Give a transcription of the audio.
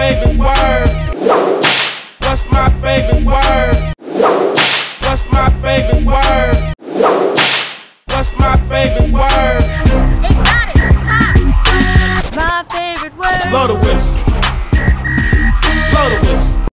What's my favorite word? What's my favorite word? What's my favorite word? What's my favorite word? They got it. My favorite word. Blow the whistle.